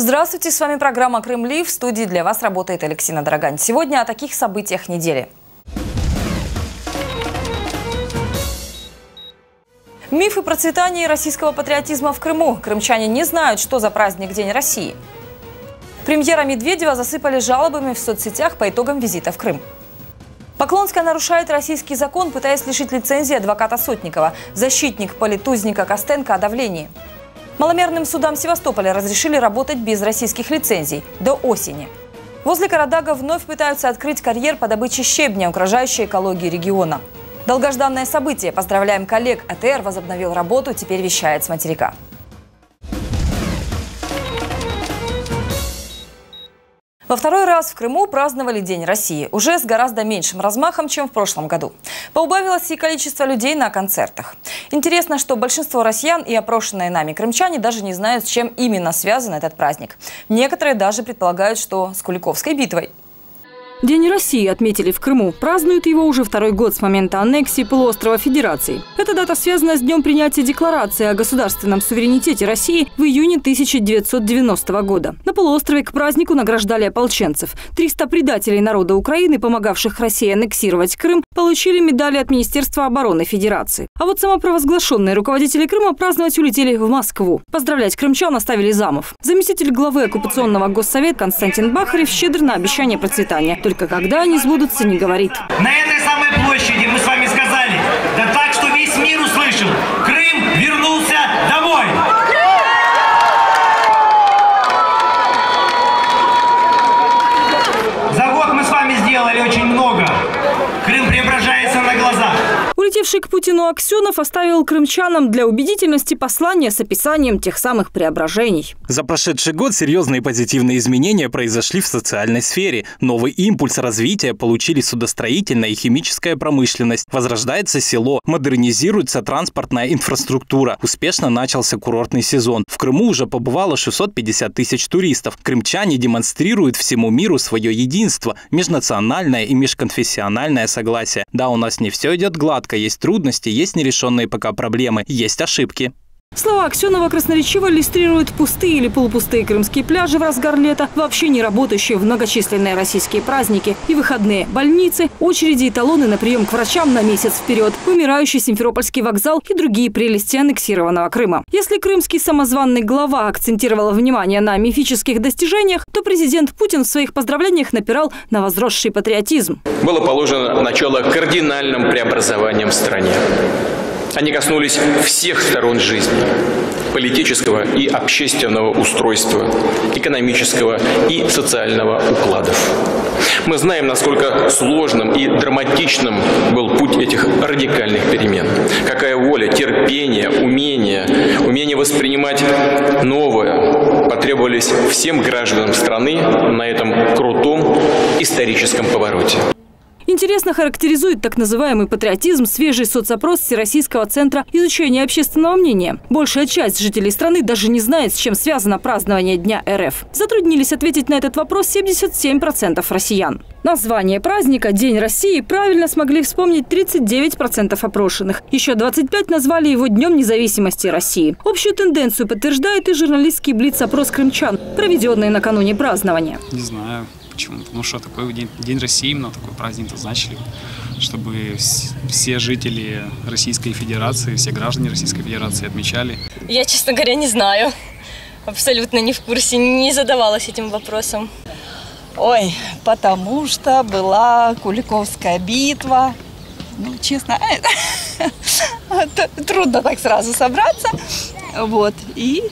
Здравствуйте, с вами программа «Крымли». В студии для вас работает Алексина Дорогань. Сегодня о таких событиях недели. Мифы процветания российского патриотизма в Крыму. Крымчане не знают, что за праздник День России. Премьера Медведева засыпали жалобами в соцсетях по итогам визита в Крым. Поклонская нарушает российский закон, пытаясь лишить лицензии адвоката Сотникова. Защитник политузника Костенко о давлении. Маломерным судам Севастополя разрешили работать без российских лицензий до осени. Возле Карадага вновь пытаются открыть карьер по добыче щебня, угрожающей экологии региона. Долгожданное событие. Поздравляем коллег. АТР возобновил работу, теперь вещает с материка. Во второй раз в Крыму праздновали День России, уже с гораздо меньшим размахом, чем в прошлом году. Поубавилось и количество людей на концертах. Интересно, что большинство россиян и опрошенные нами крымчане даже не знают, с чем именно связан этот праздник. Некоторые даже предполагают, что с Куликовской битвой. День России отметили в Крыму. Празднуют его уже второй год с момента аннексии полуострова Федерации. Эта дата связана с днем принятия декларации о государственном суверенитете России в июне 1990 года. На полуострове к празднику награждали ополченцев. 300 предателей народа Украины, помогавших России аннексировать Крым, получили медали от Министерства обороны Федерации. А вот самопровозглашенные руководители Крыма праздновать улетели в Москву. Поздравлять крымчан оставили замов. Заместитель главы оккупационного госсовета Константин Бахарев щедр на обещание процветания. Только когда они сбудутся, не говорит. На этой самой площади мы с вами сказали, да так, что весь мир услышал, Крым вернулся домой. За год мы с вами сделали очень много. Крым преображается на глазах. Улетевший к Путину Аксенов оставил крымчанам для убедительности послание с описанием тех самых преображений. За прошедший год серьезные позитивные изменения произошли в социальной сфере. Новый импульс развития получили судостроительная и химическая промышленность. Возрождается село, модернизируется транспортная инфраструктура. Успешно начался курортный сезон. В Крыму уже побывало 650 тысяч туристов. Крымчане демонстрируют всему миру свое единство, межнациональное и межконфессиональное согласие. Да, у нас не все идет гладко, есть трудности, есть нерешенные пока проблемы, есть ошибки. Слова Аксенова красноречиво иллюстрируют пустые или полупустые крымские пляжи в разгар лета, вообще не работающие многочисленные российские праздники и выходные, больницы, очереди и талоны на прием к врачам на месяц вперед, умирающий Симферопольский вокзал и другие прелести аннексированного Крыма. Если крымский самозванный глава акцентировал внимание на мифических достижениях, то президент Путин в своих поздравлениях напирал на возросший патриотизм. Было положено начало кардинальным преобразованиям в стране. Они коснулись всех сторон жизни – политического и общественного устройства, экономического и социального укладов. Мы знаем, насколько сложным и драматичным был путь этих радикальных перемен. Какая воля, терпение, умение, умение воспринимать новое потребовались всем гражданам страны на этом крутом историческом повороте. Интересно характеризует так называемый патриотизм свежий соцопрос Всероссийского центра изучения общественного мнения. Большая часть жителей страны даже не знает, с чем связано празднование Дня РФ. Затруднились ответить на этот вопрос 77% россиян. Название праздника «День России» правильно смогли вспомнить 39% опрошенных. Еще 25 назвали его Днем независимости России. Общую тенденцию подтверждает и журналистский блиц-опрос крымчан, проведенный накануне празднования. Не знаю. Почему? Потому что такой день, день России именно такой праздник назначили, чтобы все жители Российской Федерации, все граждане Российской Федерации отмечали. Я, честно говоря, не знаю. Абсолютно не в курсе, не задавалась этим вопросом. Ой, потому что была Куликовская битва. Ну, честно, трудно так сразу собраться. Вот, и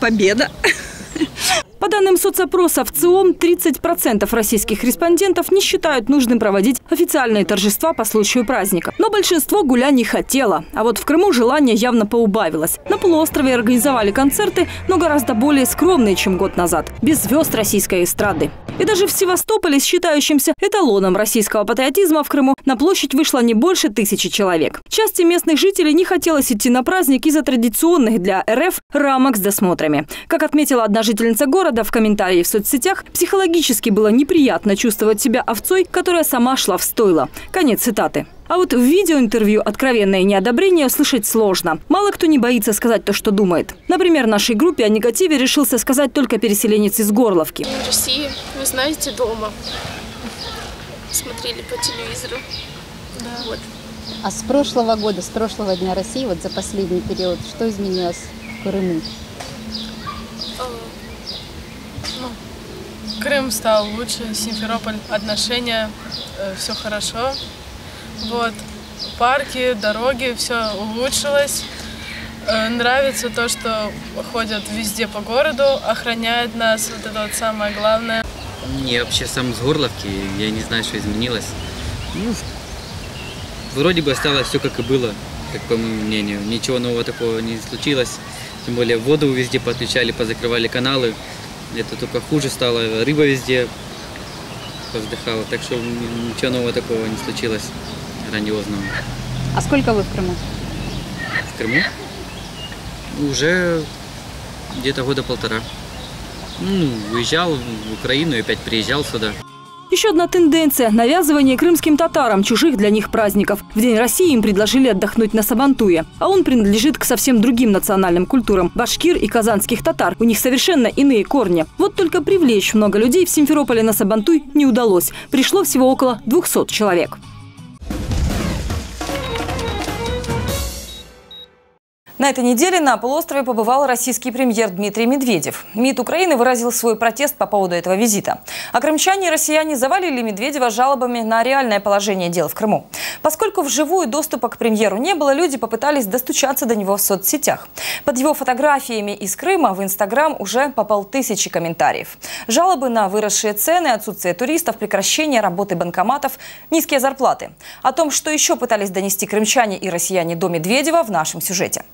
победа. По данным соцопроса в ЦИОМ, 30% российских респондентов не считают нужным проводить официальные торжества по случаю праздника. Но большинство гуля не хотело. А вот в Крыму желание явно поубавилось. На полуострове организовали концерты, но гораздо более скромные, чем год назад. Без звезд российской эстрады. И даже в Севастополе, считающемся эталоном российского патриотизма в Крыму, на площадь вышло не больше тысячи человек. Части местных жителей не хотелось идти на праздник из-за традиционных для РФ рамок с досмотрами. Как отметила одна жительница города в комментарии в соцсетях, психологически было неприятно чувствовать себя овцой, которая сама шла в стойло. Конец цитаты. А вот в видеоинтервью откровенное неодобрение слышать сложно. Мало кто не боится сказать то, что думает. Например, нашей группе о негативе решился сказать только переселенец из Горловки. В России, вы знаете, дома. Смотрели по телевизору. Да. Вот. А с прошлого года, с прошлого Дня России, вот за последний период, что изменилось в Крыму? Ну, Крым стал лучше, Симферополь, отношения, э, все хорошо. Вот, парки, дороги, все улучшилось. Э, нравится то, что ходят везде по городу, охраняют нас, вот это вот самое главное. Не, вообще сам с Горловки, я не знаю, что изменилось. Ну, вроде бы осталось все как и было, как по моему мнению. Ничего нового такого не случилось. Тем более воду везде подключали, позакрывали каналы. Это только хуже стало. Рыба везде повздыхала. Так что ничего нового такого не случилось грандиозного. А сколько вы в Крыму? В Крыму? Уже где-то года полтора. Ну, уезжал в Украину и опять приезжал сюда. Еще одна тенденция – навязывание крымским татарам чужих для них праздников. В День России им предложили отдохнуть на Сабантуе. А он принадлежит к совсем другим национальным культурам – башкир и казанских татар. У них совершенно иные корни. Вот только привлечь много людей в Симферополе на Сабантуй не удалось. Пришло всего около 200 человек. На этой неделе на полуострове побывал российский премьер Дмитрий Медведев. МИД Украины выразил свой протест по поводу этого визита. А крымчане и россияне завалили Медведева жалобами на реальное положение дел в Крыму. Поскольку вживую доступа к премьеру не было, люди попытались достучаться до него в соцсетях. Под его фотографиями из Крыма в Инстаграм уже по полтысячи комментариев. Жалобы на выросшие цены, отсутствие туристов, прекращение работы банкоматов, низкие зарплаты. О том, что еще пытались донести крымчане и россияне до Медведева в нашем сюжете.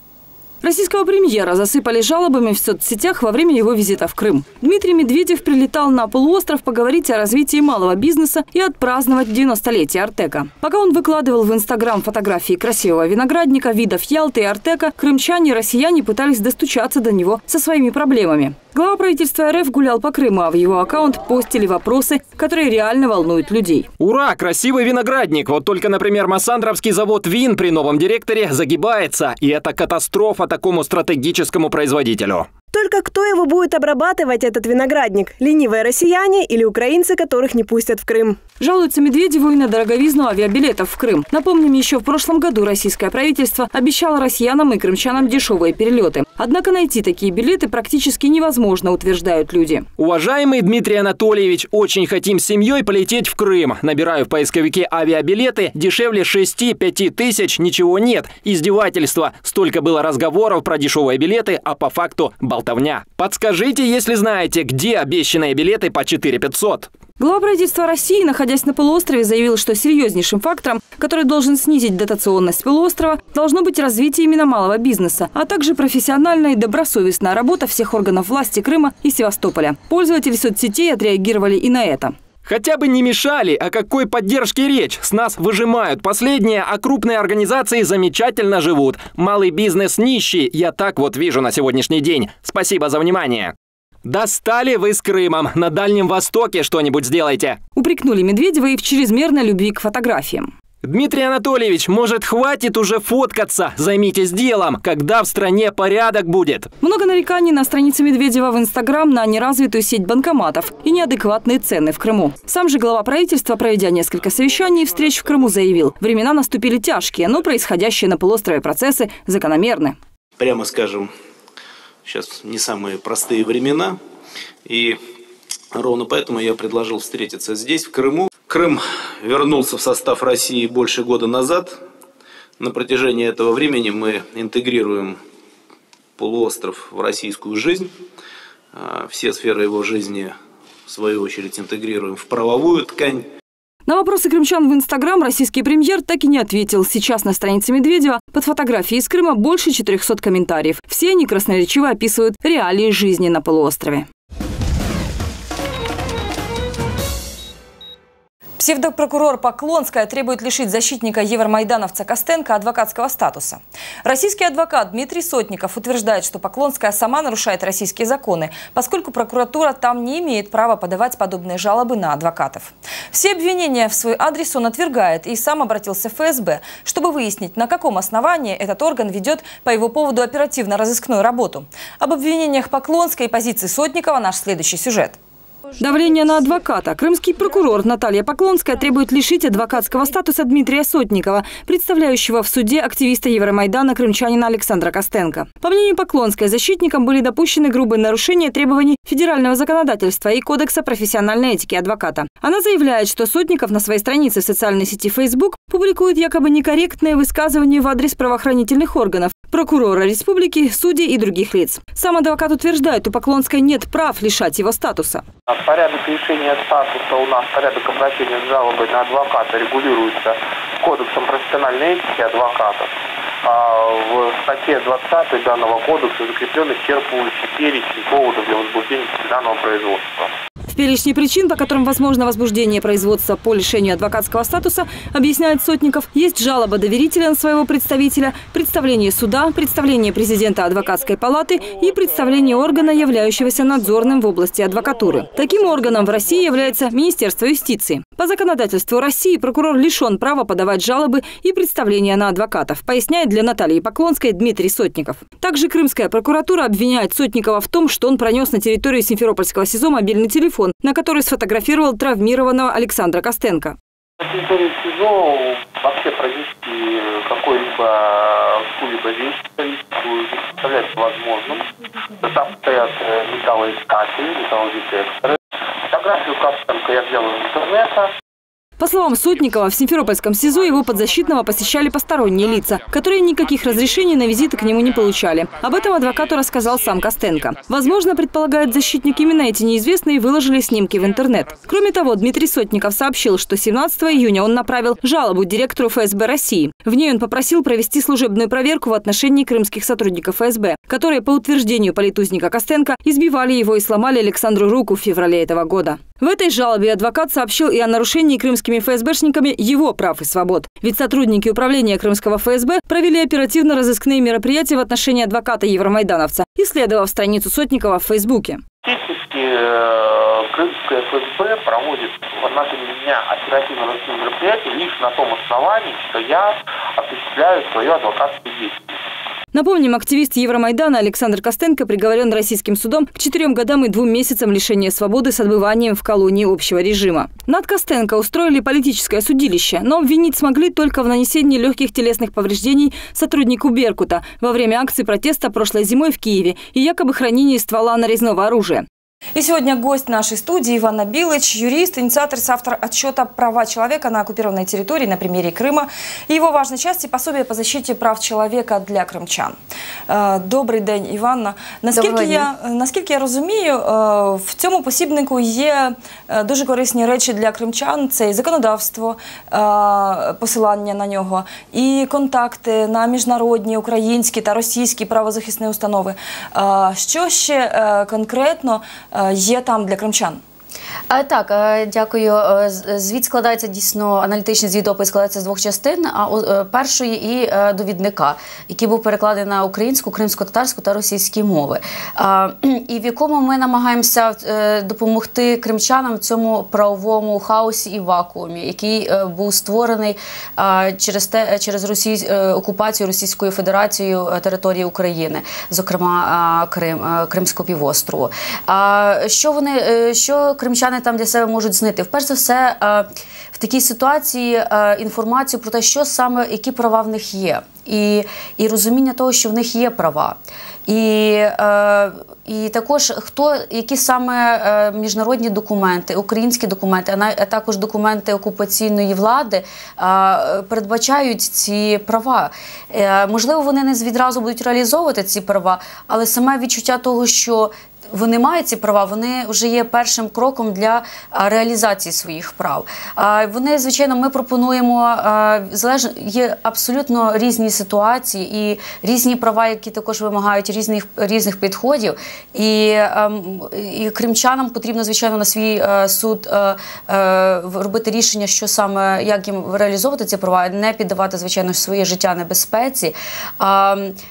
Российского премьера засыпали жалобами в соцсетях во время его визита в Крым. Дмитрий Медведев прилетал на полуостров поговорить о развитии малого бизнеса и отпраздновать 90-летие Артека. Пока он выкладывал в Инстаграм фотографии красивого виноградника, видов Ялты и Артека, крымчане и россияне пытались достучаться до него со своими проблемами. Глава правительства РФ гулял по Крыму, а в его аккаунт постили вопросы, которые реально волнуют людей. Ура! Красивый виноградник! Вот только, например, Массандровский завод вин при новом директоре загибается. И это катастрофа такому стратегическому производителю. Только кто его будет обрабатывать, этот виноградник? Ленивые россияне или украинцы, которых не пустят в Крым? Жалуются Медведеву и на дороговизну авиабилетов в Крым. Напомним, еще в прошлом году российское правительство обещало россиянам и крымчанам дешевые перелеты. Однако найти такие билеты практически невозможно, утверждают люди. Уважаемый Дмитрий Анатольевич, очень хотим с семьей полететь в Крым. Набираю в поисковике авиабилеты, дешевле 6-5 тысяч ничего нет. Издевательство. Столько было разговоров про дешевые билеты, а по факту болтовня болтовня. Подскажите, если знаете, где обещанные билеты по 4 500. Глава правительства России, находясь на полуострове, заявил, что серьезнейшим фактором, который должен снизить дотационность полуострова, должно быть развитие именно малого бизнеса, а также профессиональная и добросовестная работа всех органов власти Крыма и Севастополя. Пользователи соцсетей отреагировали и на это. Хотя бы не мешали, о какой поддержке речь. С нас выжимают последние, а крупные организации замечательно живут. Малый бизнес нищий, я так вот вижу на сегодняшний день. Спасибо за внимание. Достали вы с Крымом. На Дальнем Востоке что-нибудь сделайте. Упрекнули Медведева и в чрезмерной любви к фотографиям. Дмитрий Анатольевич, может, хватит уже фоткаться? Займитесь делом, когда в стране порядок будет. Много нареканий на странице Медведева в Инстаграм на неразвитую сеть банкоматов и неадекватные цены в Крыму. Сам же глава правительства, проведя несколько совещаний и встреч в Крыму, заявил, времена наступили тяжкие, но происходящие на полуострове процессы закономерны. Прямо скажем, сейчас не самые простые времена, и ровно поэтому я предложил встретиться здесь, в Крыму. Крым вернулся в состав России больше года назад. На протяжении этого времени мы интегрируем полуостров в российскую жизнь. А, все сферы его жизни, в свою очередь, интегрируем в правовую ткань. На вопросы крымчан в Инстаграм российский премьер так и не ответил. Сейчас на странице Медведева под фотографией из Крыма больше 400 комментариев. Все они красноречиво описывают реалии жизни на полуострове. Псевдопрокурор Поклонская требует лишить защитника евромайдановца Костенко адвокатского статуса. Российский адвокат Дмитрий Сотников утверждает, что Поклонская сама нарушает российские законы, поскольку прокуратура там не имеет права подавать подобные жалобы на адвокатов. Все обвинения в свой адрес он отвергает и сам обратился в ФСБ, чтобы выяснить, на каком основании этот орган ведет по его поводу оперативно-розыскную работу. Об обвинениях Поклонской и позиции Сотникова наш следующий сюжет. Давление на адвоката. Крымский прокурор Наталья Поклонская требует лишить адвокатского статуса Дмитрия Сотникова, представляющего в суде активиста Евромайдана крымчанина Александра Костенко. По мнению Поклонской, защитникам были допущены грубые нарушения требований федерального законодательства и Кодекса профессиональной этики адвоката. Она заявляет, что Сотников на своей странице в социальной сети Facebook публикует якобы некорректные высказывания в адрес правоохранительных органов, прокурора республики, судей и других лиц. Сам адвокат утверждает, у Поклонской нет прав лишать его статуса. Порядок решения статуса у нас, порядок обращения с жалобой на адвоката регулируется Кодексом профессиональной этики адвокатов. А в статье 20 данного кодекса закреплен исчерпывающий перечень поводов для возбуждения данного производства. В перечне причин, по которым возможно возбуждение производства по лишению адвокатского статуса, объясняет Сотников, есть жалоба доверителя на своего представителя, представление суда, представление президента адвокатской палаты и представление органа, являющегося надзорным в области адвокатуры. Таким органом в России является Министерство юстиции. По законодательству России прокурор лишен права подавать жалобы и представления на адвокатов, поясняет для Натальи Поклонской Дмитрий Сотников. Также Крымская прокуратура обвиняет Сотникова в том, что он пронес на территорию Симферопольского СИЗО мобильный телефон, телефон, на который сфотографировал травмированного Александра Костенко. На территории СИЗО вообще провести какой-либо какую-либо вещь не представляется возможным. Там стоят э, металлоискатели, металлодетекторы. Фотографию Костенко я взял из интернета. По словам Сотникова, в Симферопольском СИЗО его подзащитного посещали посторонние лица, которые никаких разрешений на визиты к нему не получали. Об этом адвокату рассказал сам Костенко. Возможно, предполагает защитник, именно эти неизвестные выложили снимки в интернет. Кроме того, Дмитрий Сотников сообщил, что 17 июня он направил жалобу директору ФСБ России. В ней он попросил провести служебную проверку в отношении крымских сотрудников ФСБ, которые, по утверждению политузника Костенко, избивали его и сломали Александру руку в феврале этого года. В этой жалобе адвокат сообщил и о нарушении крымскими ФСБшниками его прав и свобод. Ведь сотрудники управления крымского ФСБ провели оперативно-розыскные мероприятия в отношении адвоката Евромайдановца, исследовав страницу Сотникова в Фейсбуке. Фактически э, крымское ФСБ проводит в отношении меня оперативно-розыскные мероприятия лишь на том основании, что я осуществляю свою адвокатскую деятельность. Напомним, активист Евромайдана Александр Костенко приговорен российским судом к четырем годам и двум месяцам лишения свободы с отбыванием в колонии общего режима. Над Костенко устроили политическое судилище, но обвинить смогли только в нанесении легких телесных повреждений сотруднику Беркута во время акции протеста прошлой зимой в Киеве и якобы хранении ствола нарезного оружия. И сегодня гость нашей студии Ивана Билыч, юрист, инициатор, соавтор отчета «Права человека на оккупированной территории» на примере Крыма и его важной части пособия по защите прав человека для кримчан. Е, добрий день, Іванна. Наскільки я, наскільки я розумію, е, в цьому посібнику є е, дуже корисні речі для кримчан. Це і законодавство, посилання на нього, і контакти на міжнародні, українські та російські правозахисні установи. Що ще конкретно є там для кримчан? Так, дякую. Звіт складається дійсно аналітичний звітопис складається з двох частин. А е, першої і е, довідника, який був перекладений на українську, кримсько-татарську та російські мови, і в якому ми намагаємося е, допомогти кримчанам в цьому правовому хаосі і вакуумі, який був створений через те через Росій... окупацію Російською Федерацією території України, зокрема Крим Кримського півострову. А що вони що кримчани там для себе можуть знайти? Вперше за все, е, в такій ситуації е, інформацію про те, що саме які права в них є, і і розуміння того, що в них є права. І е, і також хто які саме міжнародні документи, українські документи, а також документи окупаційної влади передбачають ці права. Можливо, вони не відразу будуть реалізовувати ці права, але саме відчуття того, що вони мають ці права, вони вже є першим кроком для реалізації своїх прав. Вони, звичайно, ми пропонуємо є абсолютно різні ситуації і різні права, які також вимагають різних різних підходів. І, ем, і кримчанам потрібно, звичайно, на свій е, суд е, е, робити рішення, що саме як їм реалізовувати ці права, не піддавати, звичайно, своє життя небезпеці,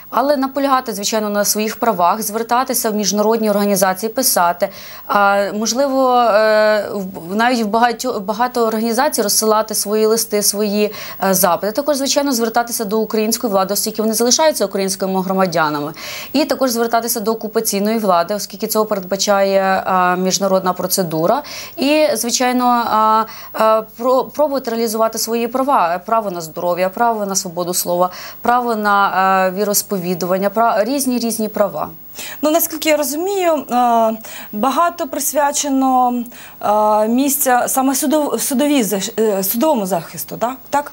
але наполягати, звичайно, на своїх правах, звертатися в міжнародні організації, писати. А, можливо, е, навіть в багатьо, багато організацій розсилати свої листи, свої е, запити. Також, звичайно, звертатися до української влади, оскільки вони залишаються українськими громадянами, і також звертатися до окупаційної влади, оскільки цього передбачає е, міжнародна процедура. І, звичайно, про, пробувати реалізувати свої права: право на здоров'я, право на свободу слова, право на віросповідування, різні різні права. Ну, наскільки я розумію, е, багато присвячено е, місця саме е, судовому захисту, так? так?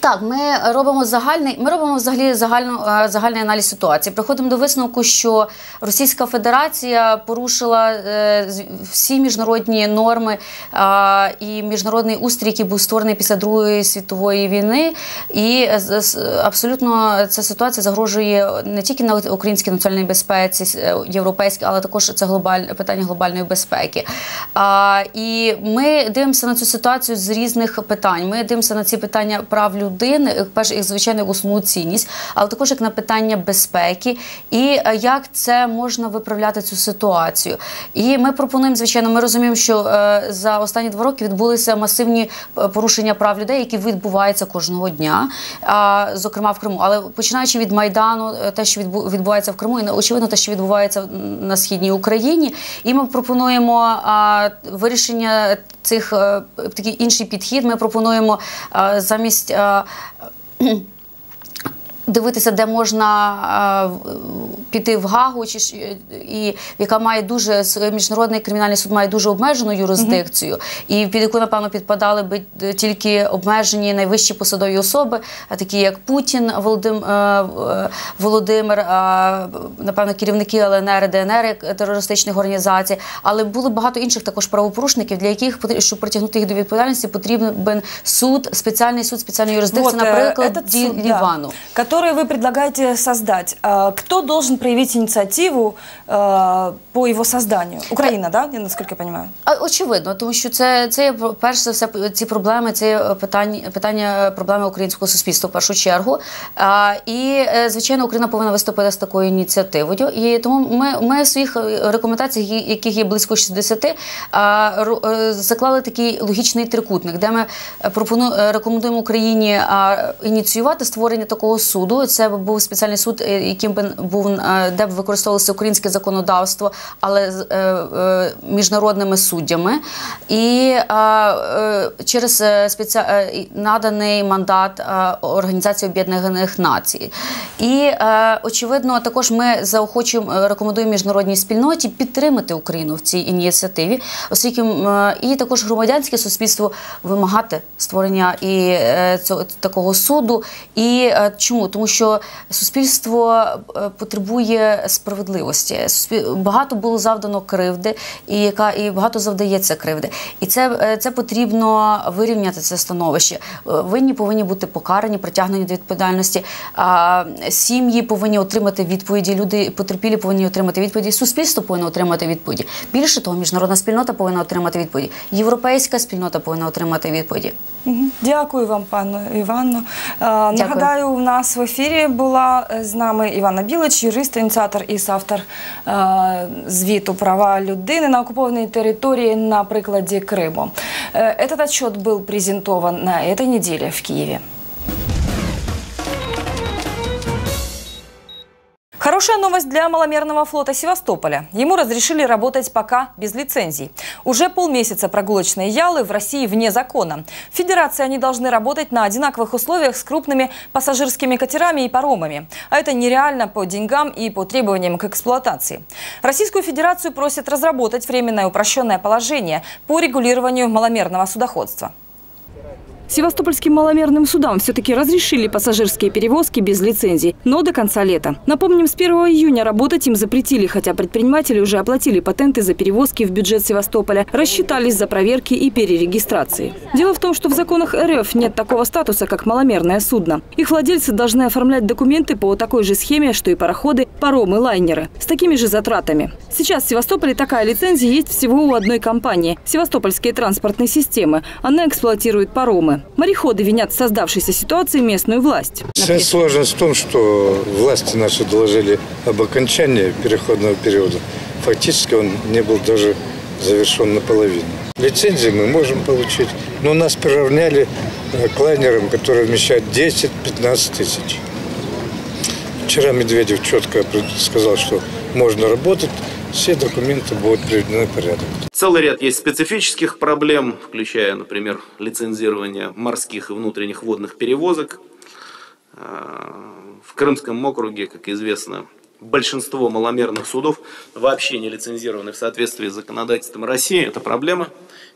Так, ми робимо загальний. Ми робимо взагалі загальну е, загальний аналіз ситуації. Приходимо до висновку, що Російська Федерація порушила е, всі міжнародні норми е, і міжнародний устрій, який був створений після Другої світової війни. І е, абсолютно ця ситуація загрожує не тільки на українській національній безпеці, європейській, але також це глобаль, питання глобальної безпеки. І ми дивимося на цю ситуацію з різних питань. Ми дивимося на ці питання прав людини, як перше, як звичайно, як основну цінність, але також як на питання безпеки і е, як це можна виправляти цю ситуацію. І ми пропонуємо, звичайно, ми розуміємо, що е, за останні два роки відбулися масивні е, порушення прав людей, які відбуваються кожного дня, зокрема в Криму. Але починаючи від Майдану, е, те, що відбу- відбувається в Криму, і очевидно, те, що відбувається на східній Україні, і ми пропонуємо вирішення цих е, такий інший підхід. Ми пропонуємо замість. А, Дивитися, де можна е, піти в Гагу, чи ж- і яка має дуже міжнародний кримінальний суд має дуже обмежену юрисдикцію, і під яку напевно підпадали би е, тільки обмежені найвищі посадові особи, такі як Путін Володим, е, е, Володимир, а, напевно, керівники ЛНР, ДНР терористичних організацій. Але було багато інших також правопорушників, для яких щоб притягнути їх до відповідальності, потрібен суд, спеціальний суд, спеціальної юрисдикції, Вот, наприклад, Ді- да, Лівану. который вы предлагаете создать. А, Кто должен проявить инициативу э, по его созданию? Украина, да, я насколько я понимаю? А, Очевидно, тому що це, це є перш за все ці проблеми, це є питання, питання проблеми українського суспільства в першу чергу. А, і е, звичайно, Україна повинна виступити з такою ініціативою. І тому ми, ми в своїх е, рекомендаціях, які- яких є близько 60, а, ро- е, заклали такий логічний трикутник, де ми е, пропону, е, рекомендуємо Україні а, ініціювати створення такого суду. Це б був спеціальний суд, е, яким би був е, де б використовувалося українське законодавство, але з е, міжнародними суддями. І через спеці... наданий мандат Організації Об'єднаних Націй. І очевидно, також ми заохочуємо, рекомендуємо міжнародній спільноті підтримати Україну в цій ініціативі, оскільки і також громадянське суспільство вимагати створення і цього такого суду. І е, чому? Тому що суспільство е, потребує справедливості. Багато було завдано кривди, і яка і багато завдається кривди. І це, е, це потрібно вирівняти це становище. Е, Винні повинні бути покарані, притягнені до відповідальності. А, Сім'ї повинні отримати відповіді. Люди потерпілі повинні отримати відповіді. Суспільство повинно отримати відповіді. Більше того, міжнародна спільнота повинна отримати відповіді. Європейська спільнота повинна отримати відповіді. Дякую вам, пану Івану. Е, Нагадаю, у нас в ефірі була е, з нами Івана Білич, юрист, ініціатор і автор е, звіту права людини на окупованій території на прикладі Криму. Е, Этот отчет был презентован на этой неделе в Киеве. Хорошая новость для маломерного флота Севастополя. Ему разрешили работать пока без лицензий. Уже полмесяца прогулочные ялы в России вне закона. В Федерации они должны работать на одинаковых условиях с крупными пассажирскими катерами и паромами. А это нереально по деньгам и по требованиям к эксплуатации. Российскую Федерацию просят разработать временное упрощенное положение по регулированию маломерного судоходства. Севастопольским маломерным судам все-таки разрешили пассажирские перевозки без лицензий, но до конца лета. Напомним, с 1 июня работать им запретили, хотя предприниматели уже оплатили патенты за перевозки в бюджет Севастополя, рассчитались за проверки и перерегистрации. Дело в том, что в законах РФ нет такого статуса, как маломерное судно. Их владельцы должны оформлять документы по такой же схеме, что и пароходы, паромы, лайнеры. С такими же затратами. Сейчас в Севастополе такая лицензия есть всего у одной компании – Севастопольские транспортные системы. Она эксплуатирует паромы. Мореходы винят в создавшейся ситуации местную власть. Вся сложность в том, что власти наши доложили об окончании переходного периода. Фактически он не был даже завершен наполовину. Лицензии мы можем получить, но нас приравняли э, к лайнерам, которые вмещают 10-15 тысяч. Вчера Медведев четко сказал, что можно работать, все документы будут приведены в порядок. Целый ряд есть специфических проблем, включая, например, лицензирование морских и внутренних водных перевозок. В Крымском округе, как известно, большинство маломерных судов вообще не лицензированы в соответствии с законодательством России. Это проблема,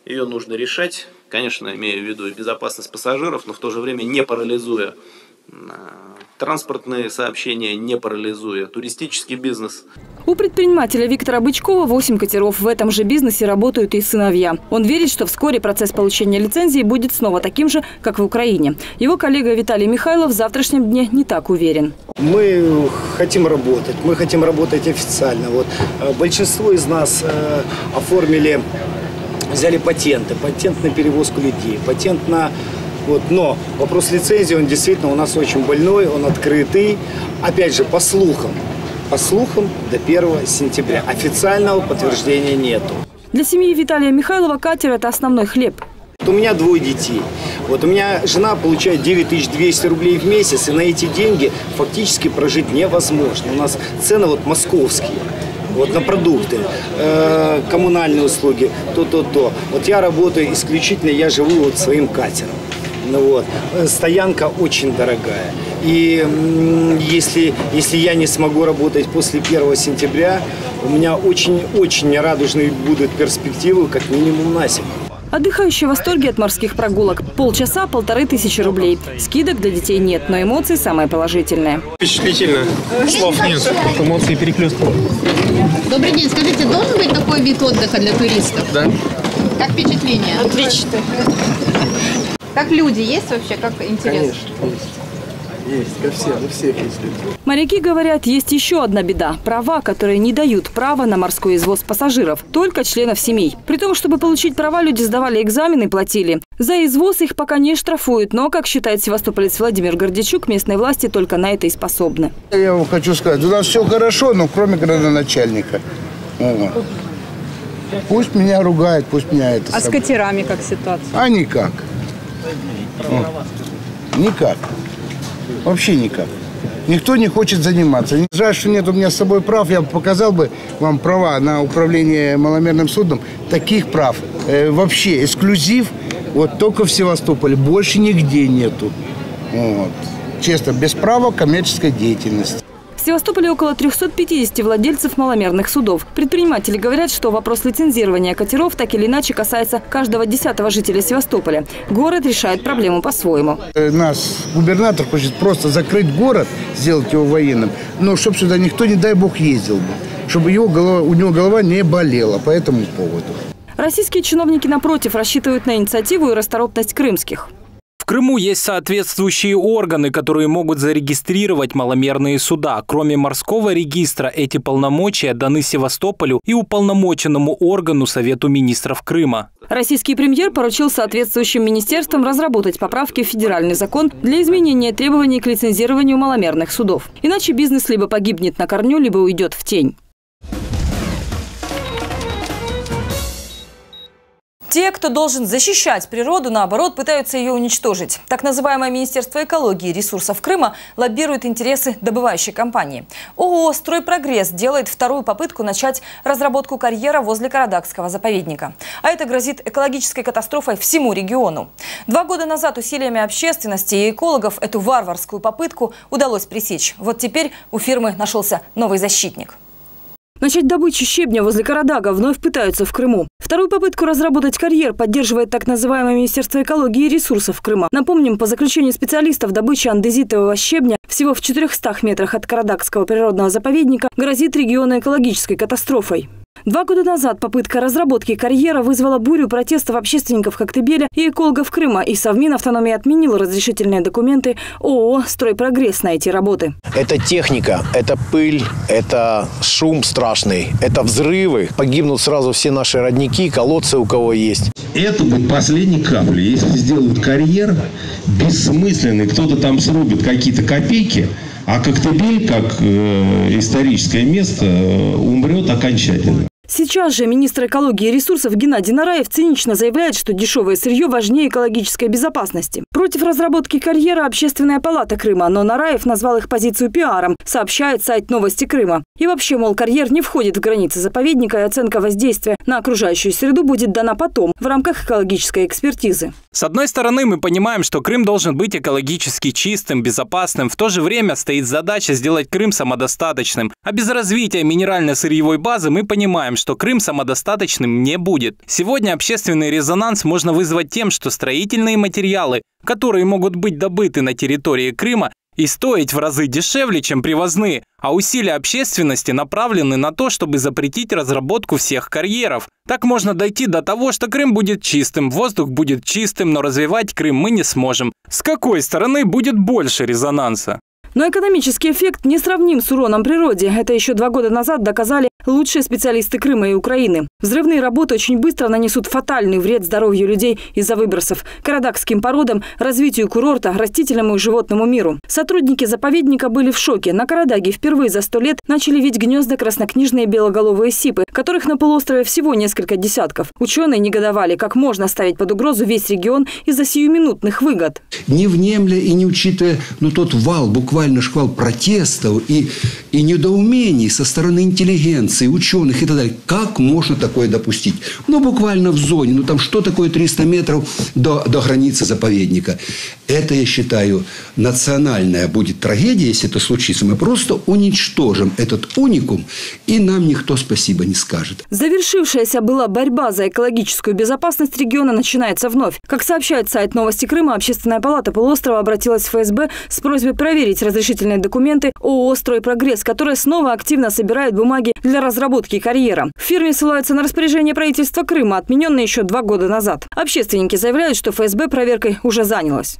ее нужно решать, конечно, имея в виду и безопасность пассажиров, но в то же время не парализуя транспортные сообщения, не парализуя туристический бизнес. У предпринимателя Виктора Бычкова 8 катеров. В этом же бизнесе работают и сыновья. Он верит, что вскоре процесс получения лицензии будет снова таким же, как в Украине. Его коллега Виталий Михайлов в завтрашнем дне не так уверен. Мы хотим работать, мы хотим работать официально. Вот. Э, большинство из нас э, оформили, взяли патенты, патент на перевозку людей, патент на вот, но вопрос лицензии, он действительно у нас очень больной, он открытый. Опять же, по слухам, по слухам до 1 сентября. Официального подтверждения нету. Для семьи Виталия Михайлова катер – это основной хлеб. У меня двое детей. Вот у меня жена получает 9200 рублей в месяц, и на эти деньги фактически прожить невозможно. У нас цены вот московские вот на продукты, э, коммунальные услуги, то-то-то. Вот я работаю исключительно, я живу вот своим катером. Ну вот. Стоянка очень дорогая. И если, если я не смогу работать после 1 сентября, у меня очень-очень нерадужные будут перспективы, как минимум на зиму. Отдыхающие в восторге от морских прогулок. Полчаса – полторы тысячи рублей. Скидок для детей нет, но эмоции самые положительные. Впечатлительно. Слов нет. Эмоции перекрестные. Добрый день. Скажите, должен быть такой вид отдыха для туристов? Да. Как впечатление? Отлично. Как люди есть вообще? Как интересно? Конечно, есть. Есть, ко всем, у всех есть люди. Моряки говорят, есть еще одна беда. Права, которые не дают права на морской извоз пассажиров. Только членов семей. При том, чтобы получить права, люди сдавали экзамены и платили. За извоз их пока не штрафуют. Но, как считает севастополец Владимир Гордичук, местные власти только на это и способны. Я вам хочу сказать, у нас все хорошо, но кроме градоначальника. Пусть меня ругают, пусть меня это... А с катерами как ситуация? А никак. Никак. Вообще никак. Никто не хочет заниматься. Жаль, что нет у меня с собой прав. Я показал бы вам права на управление маломерным судном. Таких прав э, вообще эксклюзив вот только в Севастополе. Больше нигде нету. Вот. Честно, без права коммерческой деятельности. В Севастополе около 350 владельцев маломерных судов. Предприниматели говорят, что вопрос лицензирования катеров так или иначе касается каждого десятого жителя Севастополя. Город решает проблему по-своему. Э, нас губернатор хочет просто закрыть город, сделать его военным, но чтобы сюда никто, не дай бог, ездил бы, чтобы его голова, у него голова не болела по этому поводу. Российские чиновники, напротив, рассчитывают на инициативу и расторопность крымских. Крыму есть соответствующие органы, которые могут зарегистрировать маломерные суда. Кроме морского регистра, эти полномочия даны Севастополю и уполномоченному органу Совету министров Крыма. Российский премьер поручил соответствующим министерствам разработать поправки в федеральный закон для изменения требований к лицензированию маломерных судов. Иначе бизнес либо погибнет на корню, либо уйдет в тень. Те, кто должен защищать природу, наоборот, пытаются ее уничтожить. Так называемое Министерство экологии и ресурсов Крыма лоббирует интересы добывающей компании. ООО «Стройпрогресс» делает вторую попытку начать разработку карьера возле Карадакского заповедника. А это грозит экологической катастрофой всему региону. Два года назад усилиями общественности и экологов эту варварскую попытку удалось пресечь. Вот теперь у фирмы нашелся новый защитник. Начать добычу щебня возле Карадага вновь пытаются в Крыму. Вторую попытку разработать карьер поддерживает так называемое Министерство экологии и ресурсов Крыма. Напомним, по заключению специалистов, добыча андезитового щебня всего в 400 метрах от Карадагского природного заповедника грозит региону экологической катастрофой. Два года назад попытка разработки карьера вызвала бурю протестов общественников Коктебеля и экологов Крыма, и Совмин автономии отменил разрешительные документы ООО «Стройпрогресс» на эти работы. Это техника, это пыль, это шум страшный, это взрывы. Погибнут сразу все наши родники, колодцы у кого есть. Это будет последней каплей. Если сделают карьер бессмысленный, кто-то там срубит какие-то копейки, а Коктебель, как э, историческое место, э, умрет окончательно. Сейчас же министр экологии и ресурсов Геннадий Нараев цинично заявляет, что дешевое сырье важнее экологической безопасности. Против разработки карьера Общественная палата Крыма, но Нараев назвал их позицию пиаром, сообщает сайт «Новости Крыма». И вообще, мол, карьер не входит в границы заповедника, и оценка воздействия на окружающую среду будет дана потом, в рамках экологической экспертизы. С одной стороны, мы понимаем, что Крым должен быть экологически чистым, безопасным. В то же время стоит задача сделать Крым самодостаточным. А без развития минерально-сырьевой базы мы понимаем, что Крым самодостаточным не будет. Сегодня общественный резонанс можно вызвать тем, что строительные материалы, которые могут быть добыты на территории Крыма, и стоить в разы дешевле, чем привозные, а усилия общественности направлены на то, чтобы запретить разработку всех карьеров. Так можно дойти до того, что Крым будет чистым, воздух будет чистым, но развивать Крым мы не сможем. С какой стороны будет больше резонанса? Но экономический эффект не сравним с уроном природе. Это еще два года назад доказали лучшие специалисты Крыма и Украины. Взрывные работы очень быстро нанесут фатальный вред здоровью людей из-за выбросов, карадакским породам, развитию курорта, растительному и животному миру. Сотрудники заповедника были в шоке. На Карадаге впервые за сто лет начали видеть гнезда краснокнижные белоголовые сипы, которых на полуострове всего несколько десятков. Ученые негодовали, как можно ставить под угрозу весь регион из-за сиюминутных выгод. Не внемля и не учитывая ну, тот вал, буквально шквал протестов и, и недоумений со стороны интеллигенции, ученых и так далее. Как можно такое допустить? Ну, буквально в зоне. Ну, там что такое 300 метров до, до границы заповедника? Это, я считаю, национальная будет трагедия, если это случится. Мы просто уничтожим этот уникум, и нам никто спасибо не скажет. Завершившаяся была борьба за экологическую безопасность региона начинается вновь. Как сообщает сайт «Новости Крыма», Общественная палата полуострова обратилась в ФСБ с просьбой проверить разрешительные документы ООО «Стройпрогресс», которые снова активно собирают бумаги для разработки карьера. В фирме ссылаются на распоряжение правительства Крыма, отмененное еще два года назад. Общественники заявляют, что ФСБ проверкой уже занялась.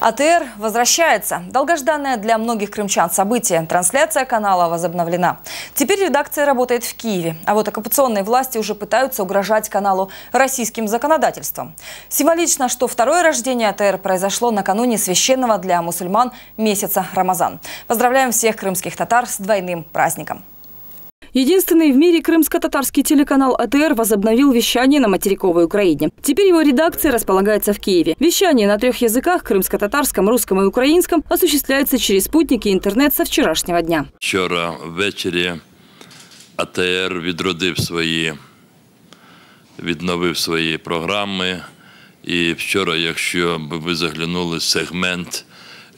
АТР возвращается. Долгожданное для многих крымчан событие. Трансляция канала возобновлена. Теперь редакция работает в Киеве. А вот оккупационные власти уже пытаются угрожать каналу российским законодательством. Символично, что второе рождение АТР произошло накануне священного для мусульман месяца Рамазан. Поздравляем всех крымских татар с двойным праздником. Единственный в мире крымско-татарский телеканал АТР возобновил вещание на материковой Украине. Теперь его редакция располагается в Киеве. Вещание на трех языках – крымско-татарском, русском и украинском – осуществляется через спутники и интернет со вчерашнего дня. Вчора ввечері АТР відродив свої, відновив свої програми. І вчора, якщо б ви заглянули в сегмент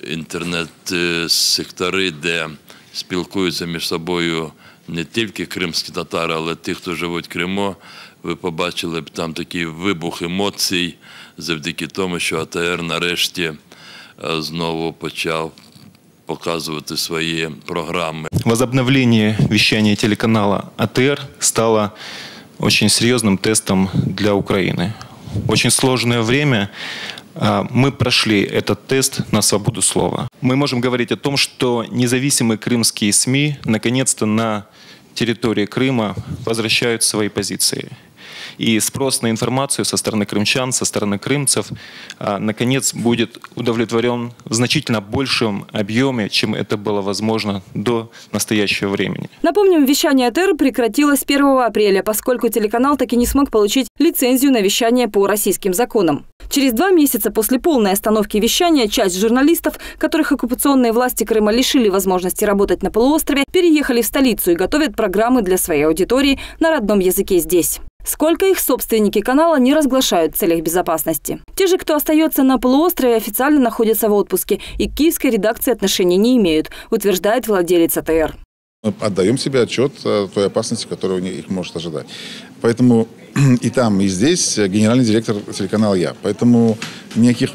інтернет-сектори, де спілкуються між собою не тільки кримські татари, але ті, хто живуть в Криму, ви побачили б там такий вибух емоцій завдяки тому, що АТР нарешті знову почав показывать свои программы. Возобновление вещания телеканала АТР стало очень серьезным тестом для Украины. Очень сложное время мы прошли этот тест на свободу слова. Мы можем говорить о том, что независимые крымские СМИ наконец-то на территории Крыма возвращают свои позиции. И спрос на информацию со стороны крымчан, со стороны крымцев, наконец, будет удовлетворен в значительно большем объеме, чем это было возможно до настоящего времени. Напомним, вещание ТР прекратилось 1 апреля, поскольку телеканал таки не смог получить лицензию на вещание по российским законам. Через два месяца после полной остановки вещания часть журналистов, которых оккупационные власти Крыма лишили возможности работать на полуострове, переехали в столицу и готовят программы для своей аудитории на родном языке здесь. Сколько их собственники канала не разглашают в целях безопасности. Те же, кто остается на полуострове, официально находятся в отпуске и к киевской редакции отношений не имеют, утверждает владелец АТР. Мы отдаем себе отчет о той опасности, которая их может ожидать. Поэтому и там, и здесь генеральный директор телеканала я. Поэтому никаких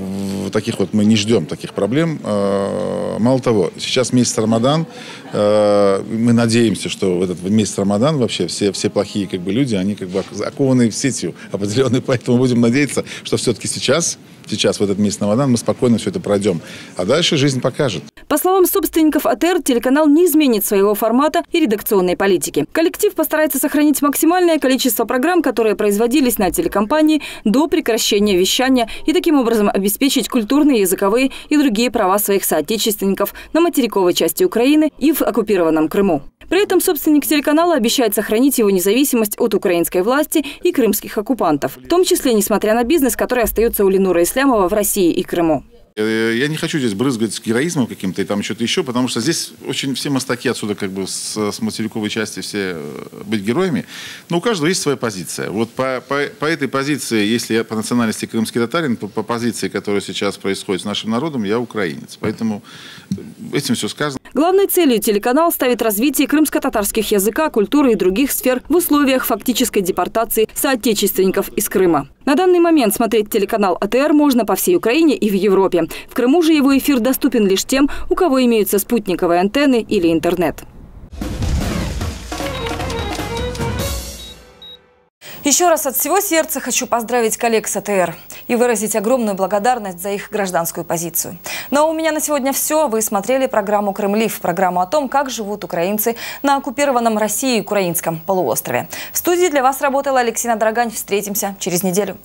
таких вот мы не ждем таких проблем. Э, мало того, сейчас месяц Рамадан. Э, мы надеемся, что в этот месяц Рамадан вообще все, все плохие как бы люди, они как бы окованы сетью определенной. Поэтому будем надеяться, что все-таки сейчас сейчас, в этот месяц Рамадан, мы спокойно все это пройдем. А дальше жизнь покажет. По словам собственников АТР, телеканал не изменит своего формата и редакционной политики. Коллектив постарается сохранить максимальное количество программ, которые производились на телекомпании до прекращения вещания и таким образом обеспечить культурные, языковые и другие права своих соотечественников на материковой части Украины и в оккупированном Крыму. При этом собственник телеканала обещает сохранить его независимость от украинской власти и крымских оккупантов, в том числе несмотря на бизнес, который остается у Ленура Ислямова в России и Крыму. Э, я не хочу здесь брызгать героизмом каким-то и там что-то еще, потому что здесь очень все мастаки отсюда как бы с, с материковой части все э, быть героями. Но у каждого есть своя позиция. Вот по, по, по этой позиции, если я по национальности крымский татарин, по, по позиции, которая сейчас происходит с нашим народом, я украинец. Поэтому этим все сказано. Главной целью телеканал ставит развитие крымско-татарских языка, культуры и других сфер в условиях фактической депортации соотечественников из Крыма. На данный момент смотреть телеканал АТР можно по всей Украине и в Европе. В Крыму же его эфир доступен лишь тем, у кого имеются спутниковые антенны или интернет. Еще раз от всего сердца хочу поздравить коллег с АТР и выразить огромную благодарность за их гражданскую позицию. Ну а у меня на сегодня все. Вы смотрели программу «Крымлив», программу о том, как живут украинцы на оккупированном Россией украинском полуострове. В студии для вас работала Алексина Драгань. Встретимся через неделю.